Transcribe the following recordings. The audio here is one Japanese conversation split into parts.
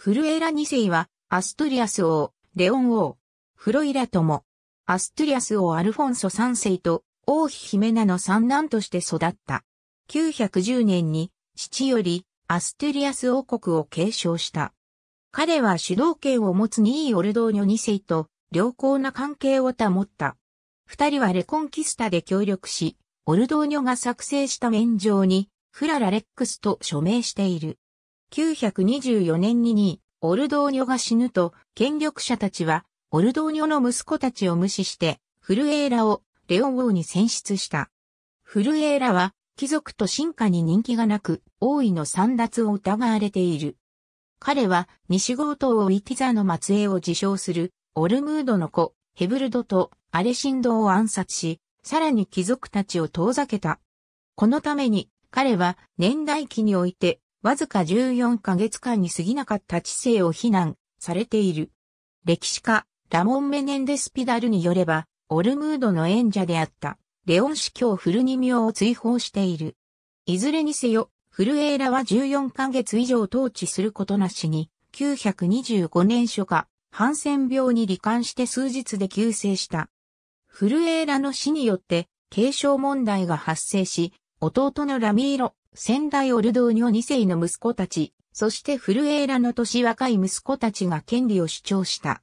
フルエラ2世は、アストリアス王、レオン王、フロイラとも、アストリアス王アルフォンソ3世と、王妃ヒメナの三男として育った。910年に、父より、アストリアス王国を継承した。彼は主導権を持つ兄オルドーニョ2世と良好な関係を保った。二人はレコンキスタで協力し、オルドーニョが作成した免状に、フララレックスと署名している。924年にに、オルドーニョが死ぬと、権力者たちは、オルドーニョの息子たちを無視して、フルエーラをレオン王に選出した。フルエーラは、貴族と進化に人気がなく、王位の散奪を疑われている。彼は、西強盗をイティザの末裔を自称する、オルムードの子、ヘブルドとアレシンドを暗殺し、さらに貴族たちを遠ざけた。このために、彼は年代記においてわずか14ヶ月間に過ぎなかった知性を非難されている。歴史家、ラモン・メネンデス・ピダルによれば、オルムードの演者であった、レオン司教フルニミオを追放している。いずれにせよ、フルエーラは14ヶ月以上統治することなしに、925年初夏、ハンセン病に罹患して数日で急逝した。フルエーラの死によって、継承問題が発生し、弟のラミーロ、先代オルドーニョ2世の息子たち、そしてフルエーラの年若い息子たちが権利を主張した。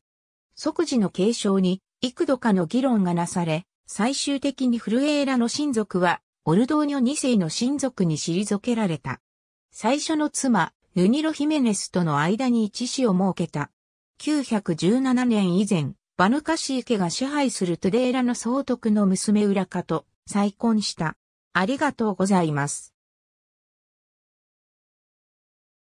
即時の継承に幾度かの議論がなされ、最終的にフルエーラの親族は、オルドーニョ2世の親族に退けられた。最初の妻、ヌニロ・ヒメネスとの間に一死を設けた。917年以前、バヌカシー家が支配するトゥデーラの総督の娘ウラカと再婚した。ありがとうございます。